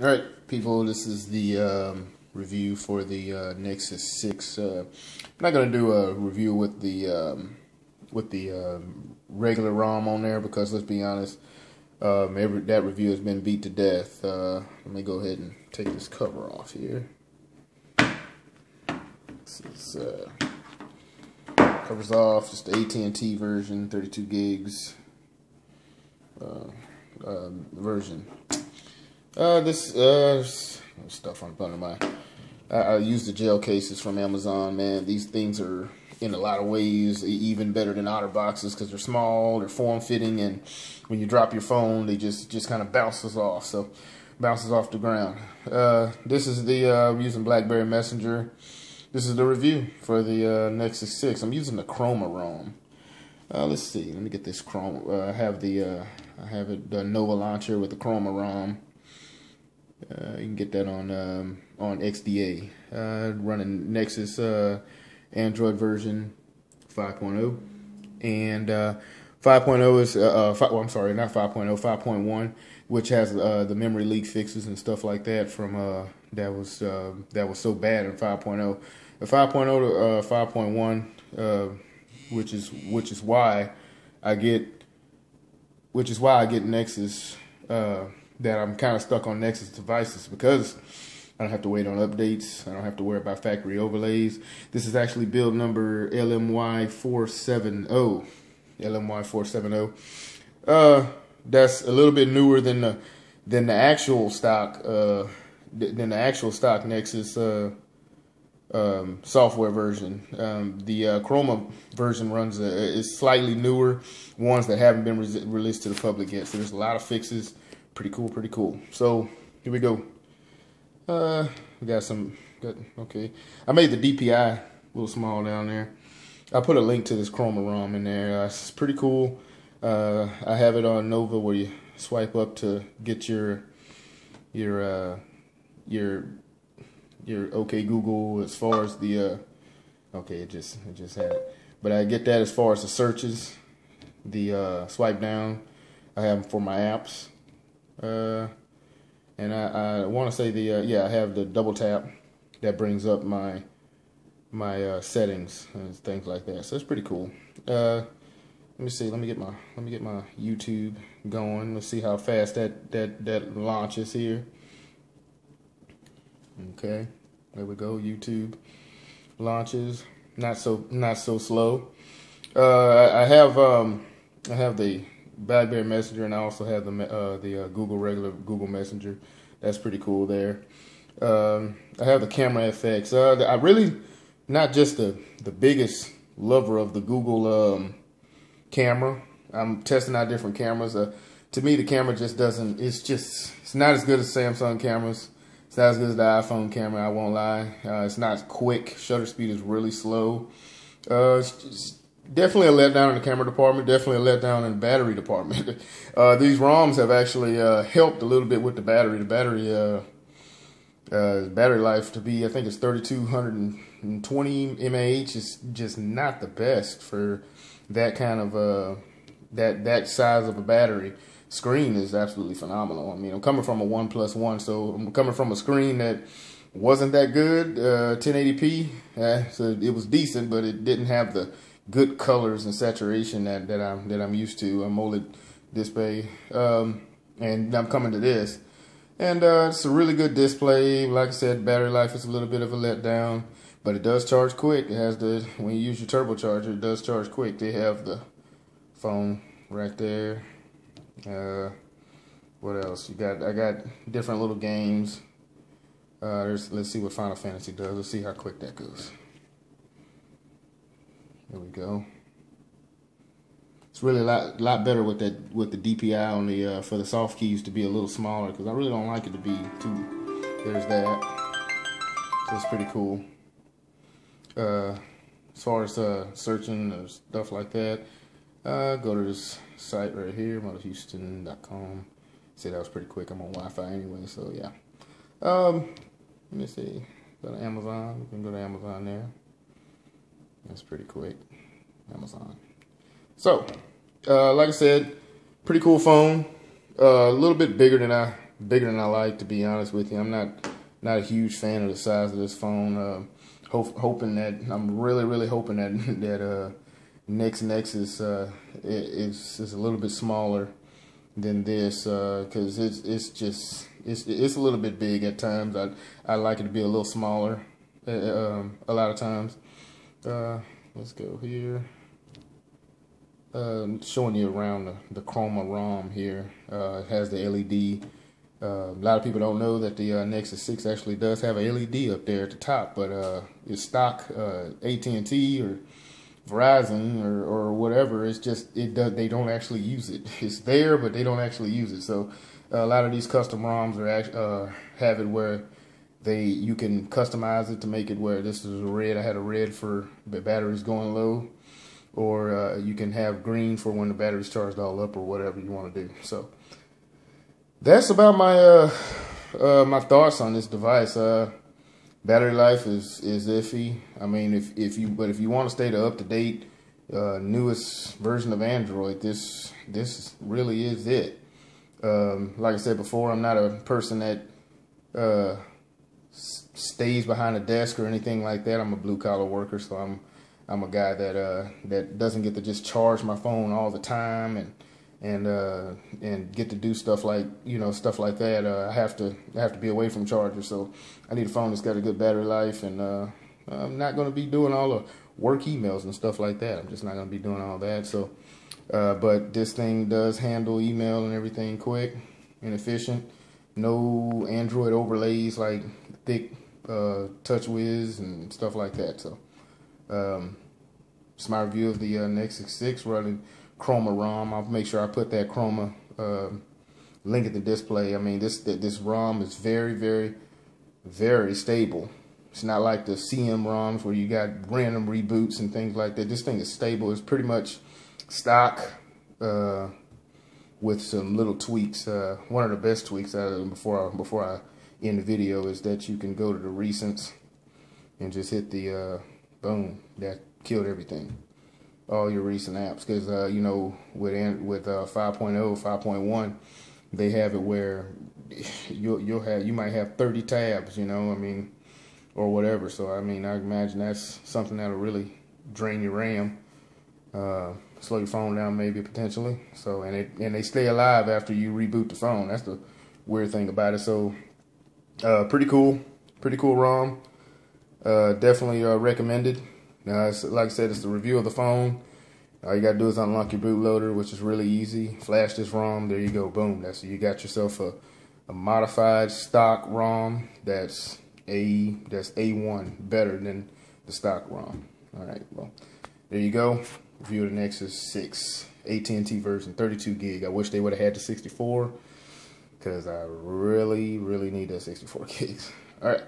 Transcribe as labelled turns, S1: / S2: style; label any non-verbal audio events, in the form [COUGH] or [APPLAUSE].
S1: All right, people, this is the um, review for the uh, Nexus 6. Uh, I'm not going to do a review with the um, with the um, regular ROM on there because let's be honest, um, every, that review has been beat to death. Uh, let me go ahead and take this cover off here. This is uh, covers off just the AT&T version, 32 gigs uh, um, version. Uh, this uh stuff on front of my. I, I use the gel cases from Amazon. Man, these things are in a lot of ways even better than otter boxes because they're small, they're form fitting, and when you drop your phone, they just just kind of bounces off. So bounces off the ground. Uh, this is the uh, I'm using BlackBerry Messenger. This is the review for the uh, Nexus 6. I'm using the Chroma ROM. Uh, let's see. Let me get this Chrome. Uh, I have the uh, I have it the Nova launcher with the Chroma ROM. Uh, you can get that on um, on XDA. Uh, running Nexus uh, Android version 5.0 and uh, 5.0 is uh, uh, five, well, I'm sorry, not 5.0, 5.1, which has the memory leak fixes and stuff like that from that was that was so bad in 5.0. The 5.0 to 5.1, which is which is why I get which is why I get Nexus that I'm kind of stuck on Nexus devices because I don't have to wait on updates. I don't have to worry about factory overlays. This is actually build number LMY470. LMY470. Uh, that's a little bit newer than the than the actual stock uh than the actual stock Nexus uh um, software version. Um, the uh, Chroma version runs a, is slightly newer, ones that haven't been re released to the public yet. So there's a lot of fixes pretty cool, pretty cool. So here we go. Uh, we got some. Got okay. I made the DPI a little small down there. I put a link to this Chroma ROM in there. Uh, it's pretty cool. Uh, I have it on Nova where you swipe up to get your your uh, your your OK Google as far as the uh, okay it just it just had it, but I get that as far as the searches, the uh, swipe down. I have them for my apps. Uh, and I, I want to say the uh, yeah I have the double tap that brings up my my uh, settings and things like that. So it's pretty cool. Uh, let me see. Let me get my let me get my YouTube going. Let's see how fast that that that launches here. Okay, there we go. YouTube launches. Not so not so slow. Uh, I have um I have the BlackBerry Messenger, and I also have the uh, the uh, Google regular Google Messenger. That's pretty cool there. Um, I have the camera FX. Uh, I really not just the the biggest lover of the Google um, camera. I'm testing out different cameras. Uh, to me, the camera just doesn't. It's just it's not as good as Samsung cameras. It's not as good as the iPhone camera. I won't lie. Uh, it's not quick. Shutter speed is really slow. Uh, it's just, definitely a letdown in the camera department, definitely a letdown in the battery department. [LAUGHS] Uh, these ROMs have actually uh, helped a little bit with the battery. The battery uh, uh battery life to be, I think it's 3220 mAh is just not the best for that kind of uh, that that size of a battery. Screen is absolutely phenomenal. I mean, I'm coming from a OnePlus One, so I'm coming from a screen that wasn't that good, 1080p. Uh, so it was decent, but it didn't have the good colors and saturation that, that I'm that I'm used to. AMOLED display, um, and I'm coming to this, and uh, it's a really good display. Like I said, battery life is a little bit of a letdown, but it does charge quick. It has the when you use your turbocharger, it does charge quick. They have the phone right there. Uh, what else? You got? I got different little games. Uh, let's see what Final Fantasy does. Let's see how quick that goes. There we go. It's really a lot, lot better with that with the DPI on the uh, for the soft keys to be a little smaller because I really don't like it to be too. There's that. So it's pretty cool. Uh, as far as uh, searching or stuff like that, uh, go to this site right here, motorhouston.com. Say that was pretty quick. I'm on Wi-Fi anyway, so yeah. Um, let me see. Go to Amazon. We can go to Amazon there. That's pretty quick. Amazon. So, uh, like I said, pretty cool phone. Uh, a little bit bigger than I bigger than I like, to be honest with you. I'm not not a huge fan of the size of this phone. Uh, hoping that I'm really really hoping that [LAUGHS] that uh, next Nexus uh, is is a little bit smaller than this because uh, it's it's just it's it's a little bit big at times. I I like it to be a little smaller uh, um, a lot of times. Uh, let's go here. Uh, showing you around the, the Chroma ROM here. Uh, it has the LED. Uh, a lot of people don't know that the uh, Nexus 6 actually does have a LED up there at the top, but uh, it's stock uh, AT&T or Verizon or, or whatever. It's just it does they don't actually use it. [LAUGHS] It's there, but they don't actually use it. So a lot of these custom ROMs are uh, have it where they you can customize it to make it where this is red. I had a red for the batteries going low or uh, you can have green for when the battery's charged all up or whatever you want to do. So that's about my uh, uh, my thoughts on this device. Uh, battery life is is iffy. I mean, if if you but if you want to stay the up to date uh, newest version of Android, this this really is it. Um, like I said before, I'm not a person that uh, stays behind a desk or anything like that. I'm a blue collar worker, so I'm I'm a guy that uh, that doesn't get to just charge my phone all the time and and uh, and get to do stuff like you know stuff like that. Uh, I have to I have to be away from chargers, so I need a phone that's got a good battery life. And uh, I'm not going to be doing all the work emails and stuff like that. I'm just not going to be doing all that. So, uh, but this thing does handle email and everything quick and efficient. No Android overlays like thick uh, TouchWiz and stuff like that. So. Um, it's my review of the uh, Nexus 6 running Chroma ROM. I'll make sure I put that Chroma uh, link at the display. I mean, this this ROM is very, very, very stable. It's not like the CM ROMs where you got random reboots and things like that. This thing is stable. It's pretty much stock uh, with some little tweaks. Uh, one of the best tweaks out of them before I, before I the video is that you can go to the recents and just hit the uh, boom, that killed everything. All your recent apps, because uh, you know with with uh, 5.0, 5.1, they have it where [LAUGHS] you'll you'll have you might have 30 tabs, you know, I mean, or whatever. So I mean, I imagine that's something that'll really drain your RAM, uh, slow your phone down maybe potentially. So and it and they stay alive after you reboot the phone. That's the weird thing about it. So uh, pretty cool, pretty cool ROM. Uh, definitely uh, recommended. Now, like I said, it's the review of the phone. All you gotta do is unlock your bootloader, which is really easy. Flash this ROM. There you go. Boom. That's you got yourself a, a modified stock ROM. That's a that's A1 better than the stock ROM. All right. Well, there you go. Review of the Nexus 6 AT&T version, 32 gig. I wish they would have had the 64 because I really, really need that 64 gigs. All right.